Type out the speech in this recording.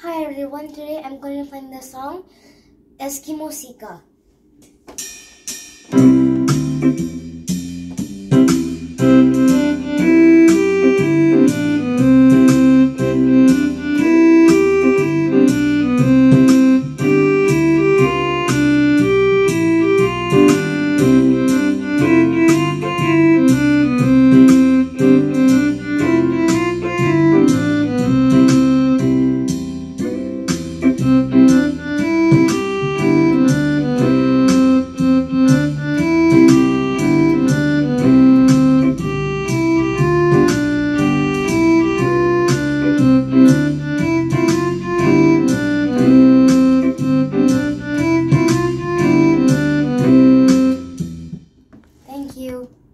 Hi everyone, today I'm going to find the song Eskimo Sika. Thank you.